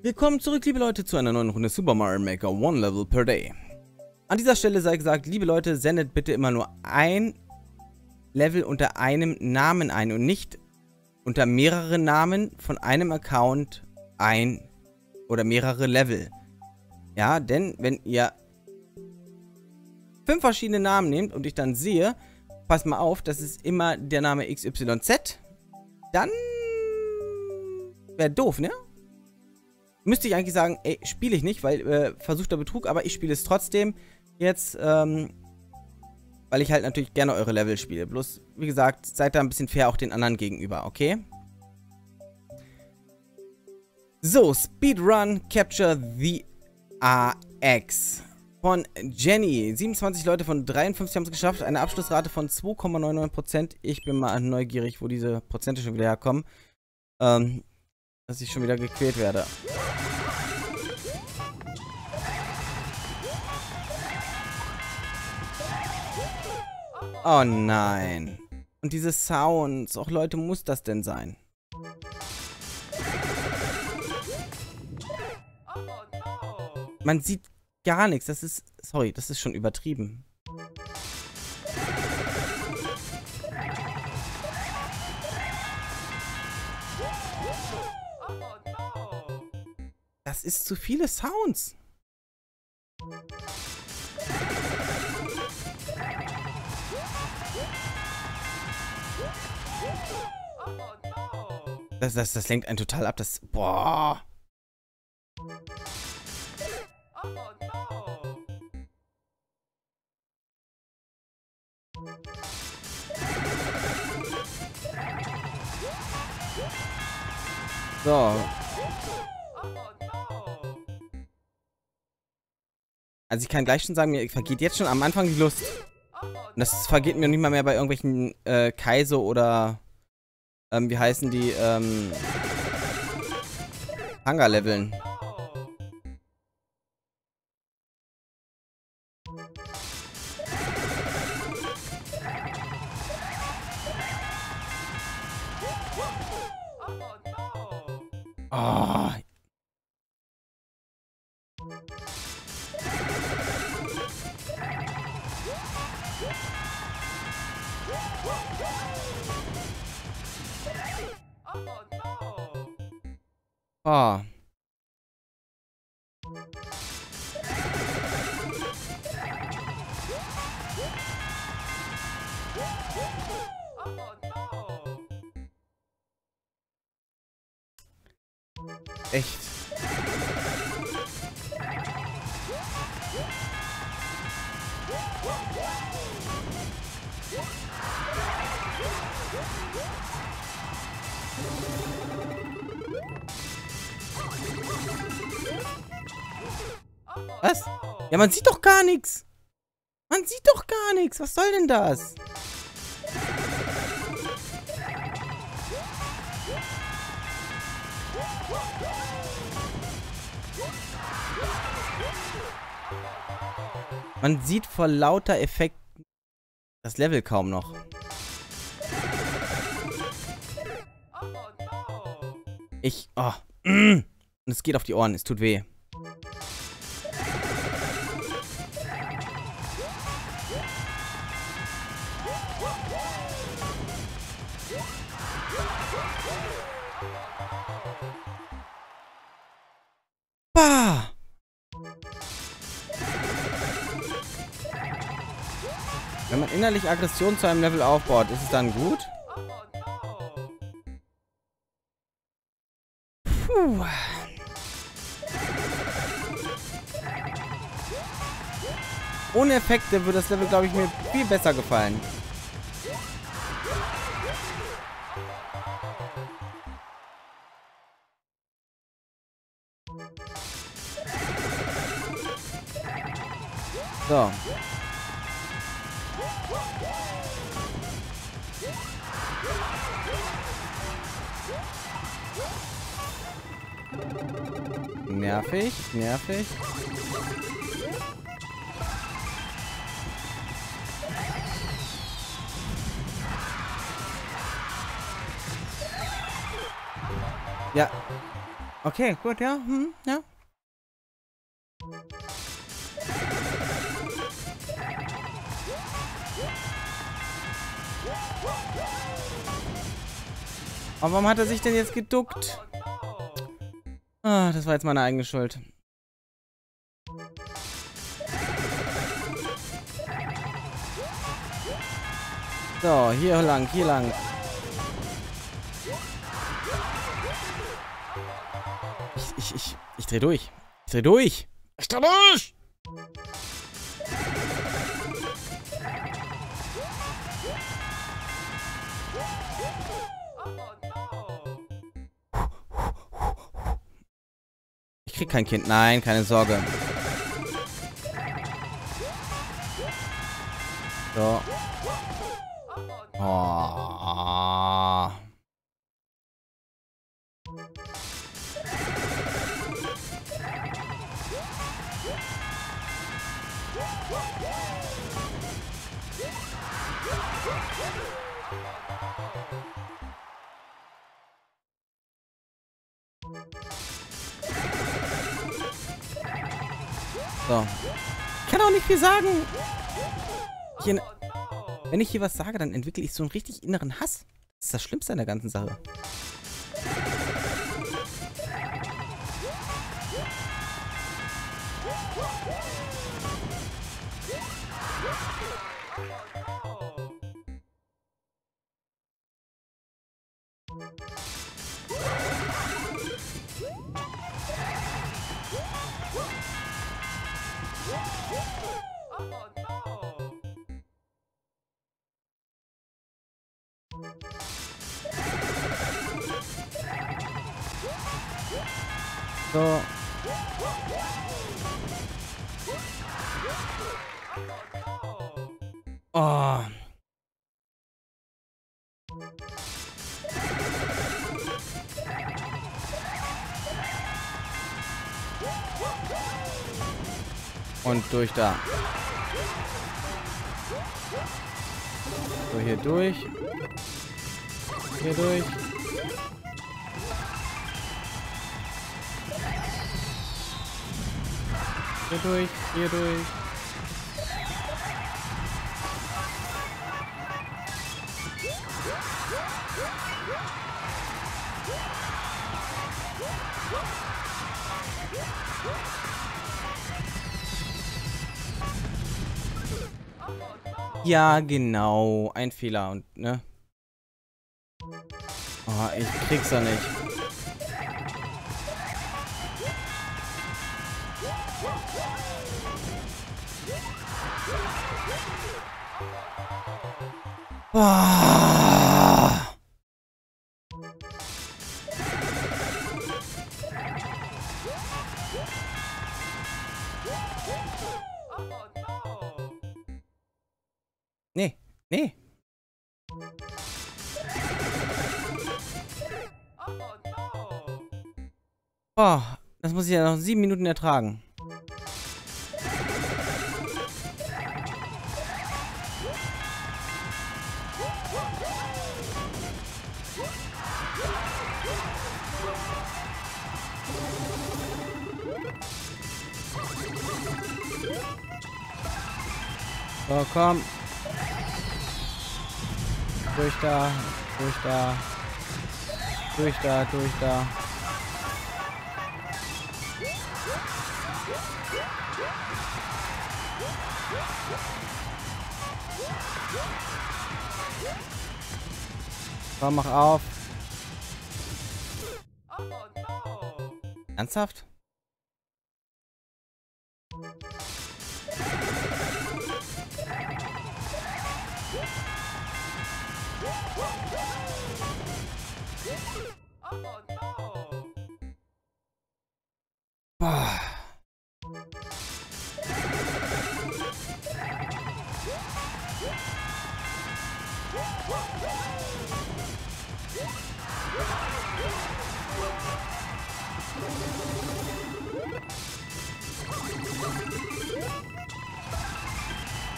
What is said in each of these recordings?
Willkommen zurück, liebe Leute, zu einer neuen Runde Super Mario Maker One Level per Day. An dieser Stelle sei gesagt, liebe Leute, sendet bitte immer nur ein Level unter einem Namen ein und nicht unter mehreren Namen von einem Account ein oder mehrere Level. Ja, denn wenn ihr fünf verschiedene Namen nehmt und ich dann sehe, passt mal auf, das ist immer der Name XYZ, dann wäre doof, ne? Müsste ich eigentlich sagen, ey, spiele ich nicht, weil äh, versuchter Betrug, aber ich spiele es trotzdem jetzt, ähm, weil ich halt natürlich gerne eure Level spiele. Bloß, wie gesagt, seid da ein bisschen fair auch den anderen gegenüber, okay? So, Speedrun Capture the AX von Jenny. 27 Leute von 53 haben es geschafft. Eine Abschlussrate von 2,99%. Ich bin mal neugierig, wo diese Prozente schon wieder herkommen. Ähm, dass ich schon wieder gequält werde. Oh nein. Und diese Sounds. Och Leute, muss das denn sein? Man sieht gar nichts. Das ist... Sorry, das ist schon übertrieben. Das ist zu viele Sounds. Das, das, das lenkt einen total ab. Das. Boah. So. Also ich kann gleich schon sagen, mir vergeht jetzt schon am Anfang die Lust. Und das vergeht mir nicht mal mehr bei irgendwelchen äh, Kaiso oder ähm, wie heißen die, ähm, Hangar-Leveln. Oh. Oh. Echt. Ja, man sieht doch gar nichts. Man sieht doch gar nichts. Was soll denn das? Man sieht vor lauter Effekten das Level kaum noch. Ich, oh, und es geht auf die Ohren, es tut weh. Innerlich Aggression zu einem Level aufbaut, ist es dann gut? Puh. Ohne Effekte würde das Level, glaube ich, mir viel besser gefallen. So. Nervig, nervig. Ja. Okay, gut, ja. Hm, ja. Aber warum hat er sich denn jetzt geduckt? Ah, das war jetzt meine eigene Schuld. So, hier lang, hier lang. Ich, ich, ich, ich dreh durch. Ich dreh durch. Ich dreh durch! Ich krieg kein Kind. Nein, keine Sorge. So. Oh. So. Ich kann auch nicht viel sagen. Hier, wenn ich hier was sage, dann entwickle ich so einen richtig inneren Hass. Das ist das Schlimmste an der ganzen Sache. So. Oh. Und durch da. So, hier durch. Hier durch. Hier durch, hier durch. Ja, genau. Ein Fehler und, ne? Oh, ich krieg's ja nicht. Boah. Nee, nee. Boah, das muss ich ja noch sieben Minuten ertragen. So, komm. Durch da, durch da. Durch da, durch da. Komm, mach auf. Ernsthaft?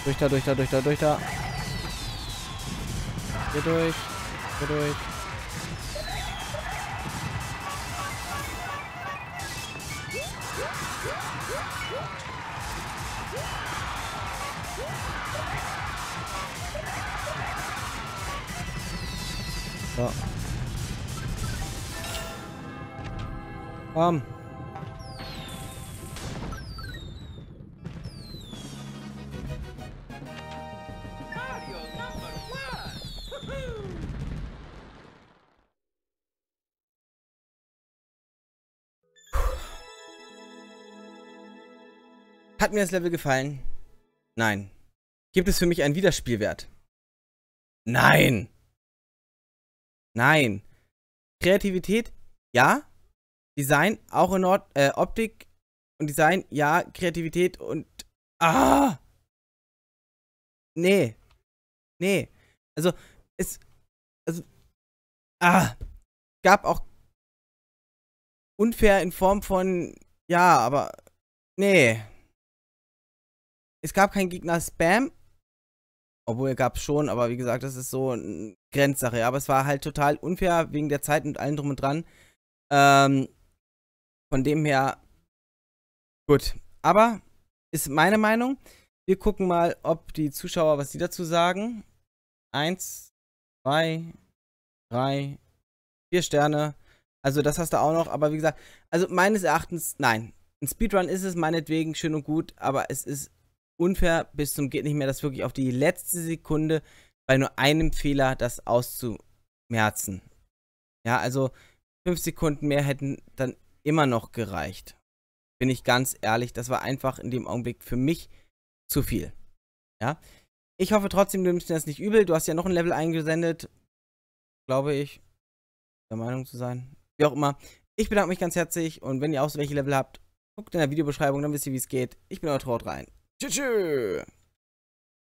Durch da, durch da, durch da, durch da. Hier durch. Hier durch. So. Komm. Hat mir das Level gefallen? Nein. Gibt es für mich einen Wiederspielwert? Nein. Nein. Kreativität? Ja. Design? Auch in Ordnung. Äh, Optik und Design? Ja. Kreativität und... Ah! Nee. Nee. Also, es... Also... Ah! Gab auch... Unfair in Form von... Ja, aber... Nee es gab keinen Gegner-Spam. Obwohl, gab es schon, aber wie gesagt, das ist so eine Grenzsache. Ja. Aber es war halt total unfair wegen der Zeit und allem drum und dran. Ähm, von dem her, gut. Aber ist meine Meinung. Wir gucken mal, ob die Zuschauer, was sie dazu sagen. Eins, zwei, drei, vier Sterne. Also das hast du auch noch, aber wie gesagt, also meines Erachtens, nein. Ein Speedrun ist es meinetwegen schön und gut, aber es ist unfair bis zum geht nicht mehr, das wirklich auf die letzte Sekunde bei nur einem Fehler das auszumerzen. Ja, also fünf Sekunden mehr hätten dann immer noch gereicht. Bin ich ganz ehrlich, das war einfach in dem Augenblick für mich zu viel. Ja. Ich hoffe trotzdem, du nimmst mir das nicht übel. Du hast ja noch ein Level eingesendet. Glaube ich. Der Meinung zu sein. Wie auch immer. Ich bedanke mich ganz herzlich und wenn ihr auch so welche Level habt, guckt in der Videobeschreibung, dann wisst ihr, wie es geht. Ich bin euer Traut rein. Choo-choo!